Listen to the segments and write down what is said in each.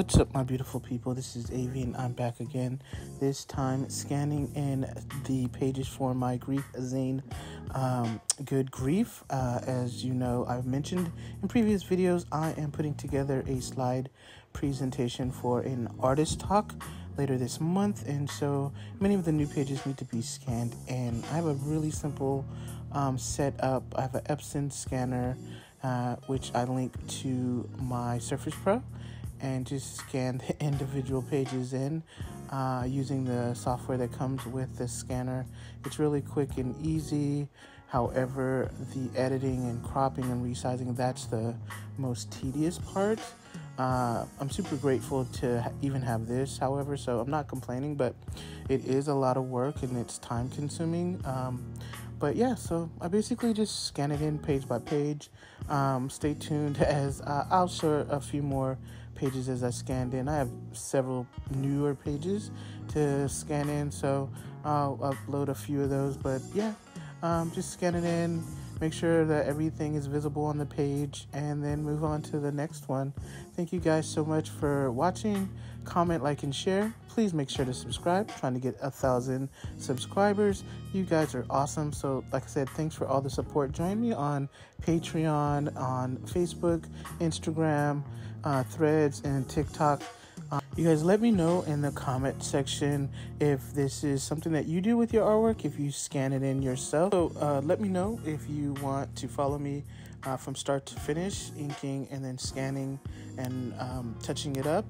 What's up, my beautiful people? This is Avi, and I'm back again. This time, scanning in the pages for my Grief zine, um, Good Grief. Uh, as you know, I've mentioned in previous videos, I am putting together a slide presentation for an artist talk later this month, and so many of the new pages need to be scanned And I have a really simple um, setup. I have an Epson scanner, uh, which I link to my Surface Pro and just scan the individual pages in uh, using the software that comes with the scanner. It's really quick and easy. However, the editing and cropping and resizing, that's the most tedious part. Uh, I'm super grateful to ha- even have this, however, so I'm not complaining, but it is a lot of work and it's time consuming. Um, but yeah, so I basically just scan it in page by page. Um, stay tuned as uh, I'll share a few more pages as I scanned in. I have several newer pages to scan in, so I'll upload a few of those. But yeah, um, just scan it in, make sure that everything is visible on the page, and then move on to the next one. Thank you guys so much for watching. Comment, like, and share. Please make sure to subscribe. trying to get a thousand subscribers. You guys are awesome. So, like I said, thanks for all the support. Join me on Patreon, on Facebook, Instagram uh, threads and TikTok. Uh, you guys let me know in the comment section if this is something that you do with your artwork, if you scan it in yourself. So uh, let me know if you want to follow me uh, from start to finish, inking and then scanning and um, touching it up,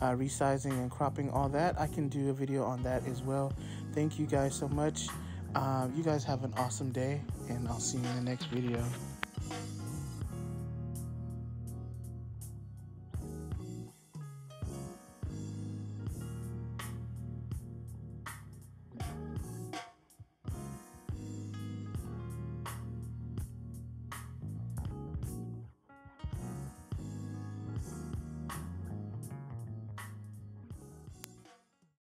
uh, resizing and cropping all that. I can do a video on that as well. Thank you guys so much. Uh, you guys have an awesome day, and I'll see you in the next video.